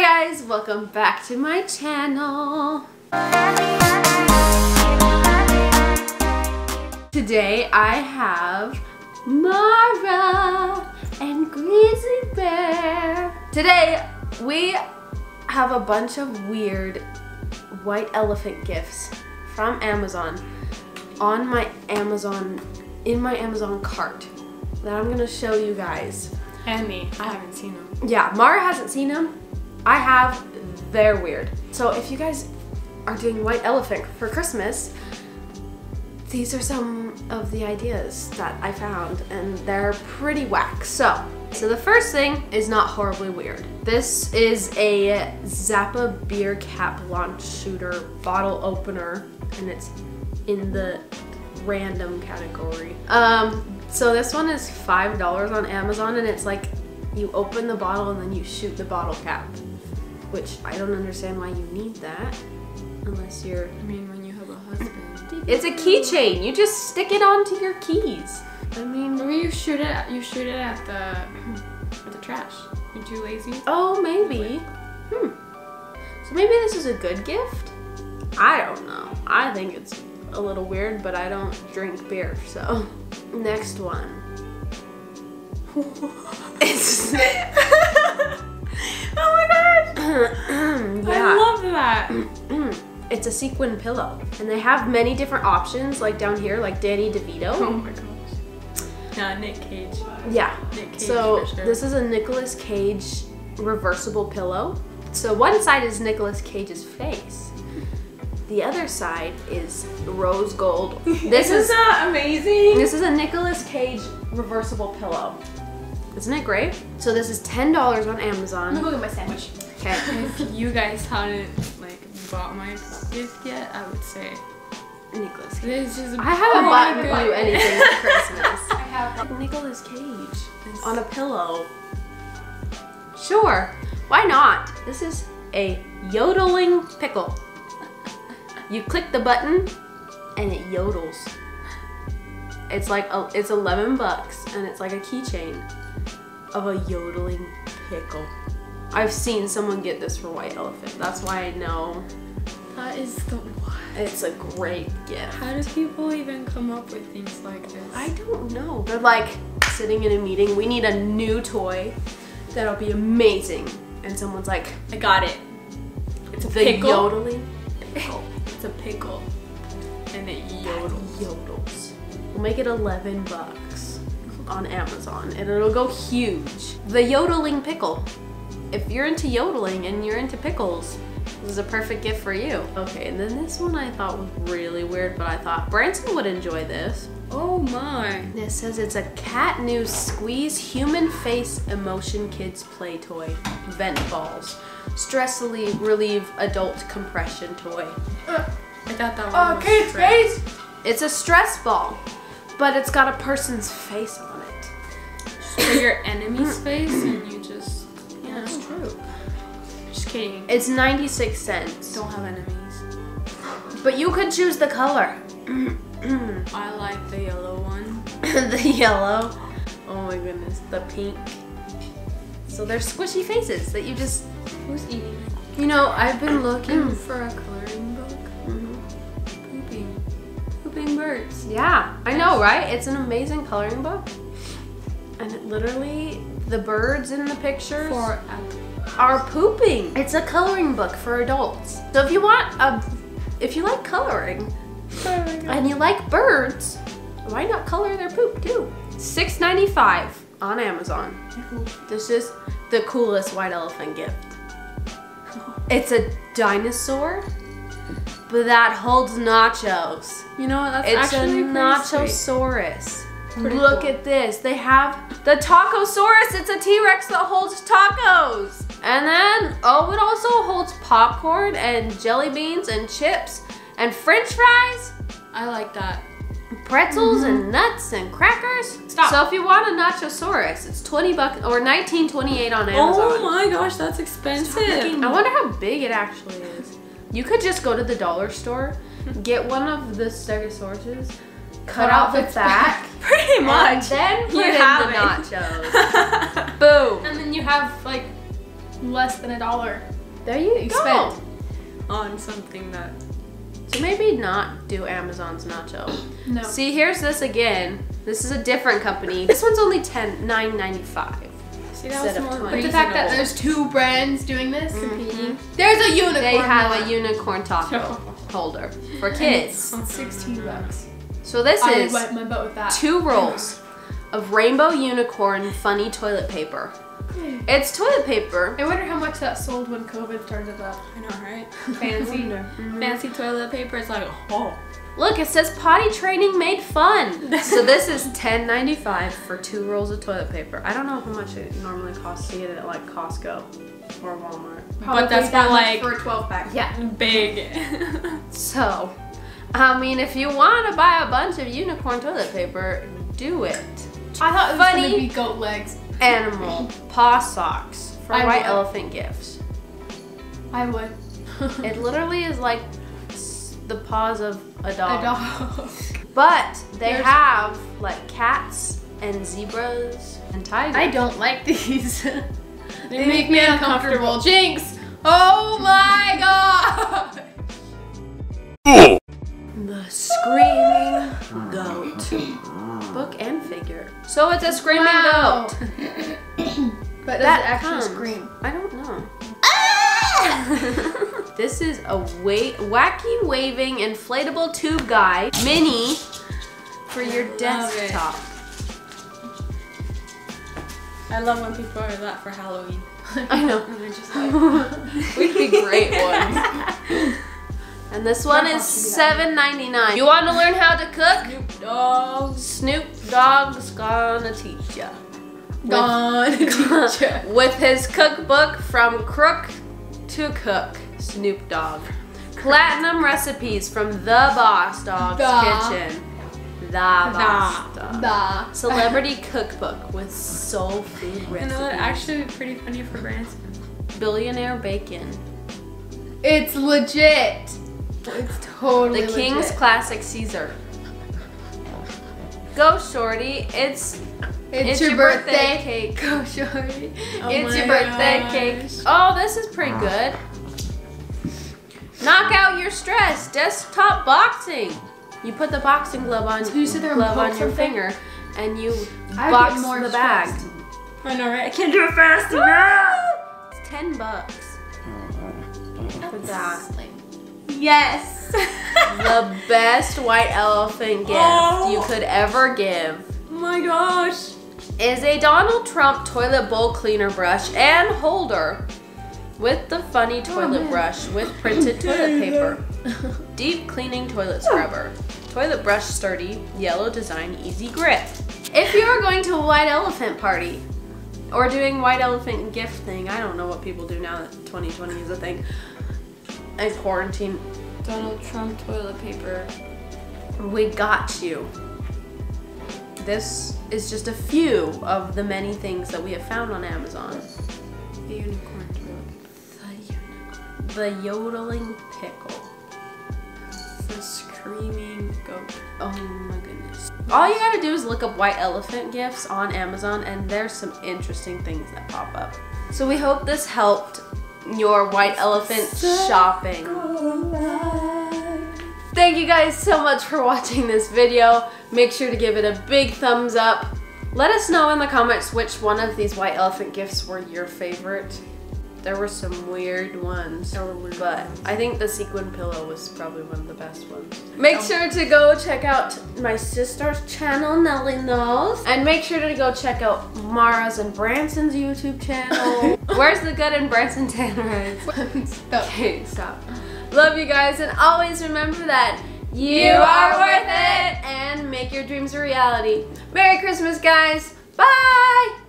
Hi guys, welcome back to my channel. Today I have Mara and Grizzly Bear. Today we have a bunch of weird white elephant gifts from Amazon on my Amazon, in my Amazon cart that I'm gonna show you guys. And me. I haven't seen them. Yeah, Mara hasn't seen them. I have. They're weird. So if you guys are doing white elephant for Christmas, these are some of the ideas that I found and they're pretty whack. So, so the first thing is not horribly weird. This is a Zappa beer cap launch shooter bottle opener and it's in the random category. Um, so this one is $5 on Amazon and it's like you open the bottle and then you shoot the bottle cap, which I don't understand why you need that unless you're I mean, when you have a husband. it's a keychain. You just stick it onto your keys. I mean, Maybe you shoot it. At, you shoot it at the at the trash. You're too lazy. oh, maybe. Hmm. So maybe this is a good gift? I don't know. I think it's a little weird, but I don't drink beer, so. Next one. It's. it's a sequin pillow. And they have many different options, like down here, like Danny DeVito. Oh my gosh. Yeah, Nick Cage. Yeah. Nick Cage So sure. this is a Nicolas Cage reversible pillow. So one side is Nicolas Cage's face. The other side is rose gold. This is that amazing. this is a Nicolas Cage reversible pillow. Isn't it great? So this is ten dollars on Amazon. I'm gonna go get my sandwich. Okay. If you guys like bought my gift yet, I would say Nicolas Cage. this is. I haven't oh bought my you anything for Christmas. I have. Nicolas Cage on a pillow. Sure, why not? This is a yodeling pickle. You click the button and it yodels. It's like a, it's 11 bucks and it's like a keychain of a yodeling pickle. I've seen someone get this for White Elephant. That's why I know That is the what? it's a great gift. How do people even come up with things like this? I don't know. They're like sitting in a meeting. We need a new toy that'll be amazing. And someone's like, I got it. It's a the pickle. yodeling pickle. It's a pickle. And it yodels. Yodels. We'll make it 11 bucks on Amazon and it'll go huge. The yodeling pickle. If you're into yodeling and you're into pickles, this is a perfect gift for you. Okay, and then this one I thought was really weird, but I thought Branson would enjoy this. Oh my. It says it's a cat new squeeze human face emotion kids play toy. Vent balls. Stress relieve, relieve adult compression toy. Uh, I thought that one Oh, straight. face! It's a stress ball, but it's got a person's face on it. For your enemy's face and you just. True. Just kidding. It's 96 cents. Don't have enemies. But you could choose the color. I like the yellow one. the yellow. Oh my goodness, the pink. So they're squishy faces that you just, Who's eating? you know, I've been looking For a coloring book. Mm-hmm. Pooping. Pooping birds. Yeah, I know, right? It's an amazing coloring book. And it literally, the birds in the pictures For a. are pooping. It's a coloring book for adults. So if you want a, if you like coloring and you like birds, why not color their poop too? $6.95 on Amazon. This is the coolest white elephant gift. It's a dinosaur, but that holds nachos. You know what? That's It's a actually sweet. Nachosaurus. Pretty Look cool. at this. They have the Tacosaurus. It's a T-Rex that holds tacos. And then, oh, it also holds popcorn and jelly beans and chips and french fries, I like that. pretzels and nuts and crackers. Mm-hmm. Stop. So if you want a Nachosaurus, it's 20 bucks or 19.28 on Amazon. Oh my gosh, that's expensive. I wonder how big it actually is. You could just go to the dollar store, get one of the Stegosauruses, cut out the its back, Pretty and much. then put You in have the it. nachos. Boom. and then you have like less than a dollar. There you You go. spent. On something that So maybe not do Amazon's nacho. No. See, here's this again. This is a different company. This one's only ten nine ninety five. See that was more But the fact that there's two brands doing this competing. Mm-hmm. There's a unicorn. They have a unicorn taco holder for kids. It's 16 bucks. So this I is wipe my butt with that. two rolls of rainbow unicorn funny toilet paper. It's toilet paper. I wonder how much that sold when COVID started up. I know, right? Fancy. Mm-hmm. Fancy toilet paper is like, oh. Look, it says potty training made fun. so this is $10.95 for two rolls of toilet paper. I don't know how much it normally costs to get it at like Costco or Walmart. Probably that's that for, like- for a 12 pack. Yeah. Big. So, I mean, if you want to buy a bunch of unicorn toilet paper, do it. I thought it was Funny. gonna be goat legs. Animal paw socks for I white would. elephant gifts. I would. It literally is like the paws of a dog. a dog. dog. But they There's- have like cats and zebras and tigers. I don't like these. they They make me uncomfortable. Jinx! Oh my god! Book and figure. So it's a screaming Wow. goat. But does That it actually comes. scream? I don't know. Ah! this is a wa- wacky waving inflatable tube guy mini for your desktop. I love when people are that for Halloween. I know. And they're just like, We'd be great ones. And this one is $7.99. You want to learn how to cook? Dogg. Snoop Dogg's gonna teach ya. Gone. teacher. With his cookbook from crook to cook, Snoop Dogg. Platinum recipes from the Boss Dogg's The. kitchen. The Boss Dog. Da. Celebrity cookbook with soul food You know what? recipes. Actually, pretty funny for Branson. Billionaire bacon. It's legit. It's totally The King's legit. Classic Caesar. Go Shorty, it's It's, it's your, birthday. cake. Go shorty. Oh it's your birthday cake. Oh, this is pretty good. Knock out your stress. Desktop boxing. You put the boxing glove on, So you sit there glove on your finger, and you I box get more the bag. stressed. I know, right? I can't do it fast enough. It's ten bucks oh, for that. Yes. the best white elephant gift Oh. you could ever give oh my gosh. is a Donald Trump toilet bowl cleaner brush and holder with the funny oh, toilet man. brush with printed toilet paper. Deep cleaning toilet scrubber. Toilet brush sturdy, yellow design, easy grip. If you are going to a white elephant party or doing white elephant gift thing, I don't know what people do now that 2020 is a thing. And quarantine, Donald Trump toilet paper. we got you. This is just a few of the many things that we have found on Amazon. The unicorn toilet. The yodeling pickle. The screaming goat. Oh my goodness. All you gotta do is look up white elephant gifts on Amazon, and there's some interesting things that pop up. So we hope this helped your white elephant shopping. Thank you guys so much for watching this video. Make sure to give it a big thumbs up. Let us know in the comments which one of these white elephant gifts were your favorite. There were some weird ones, but I think the sequin pillow was probably one of the best ones. Make oh. sure to go check out my sister's channel, Nelly Knows, and make sure to go check out Mara's and Branson's YouTube channel. Where's the good in Branson Tanner? Stop. Okay, stop. Love you guys, and always remember that you are worth it and make your dreams a reality. Merry Christmas, guys. Bye.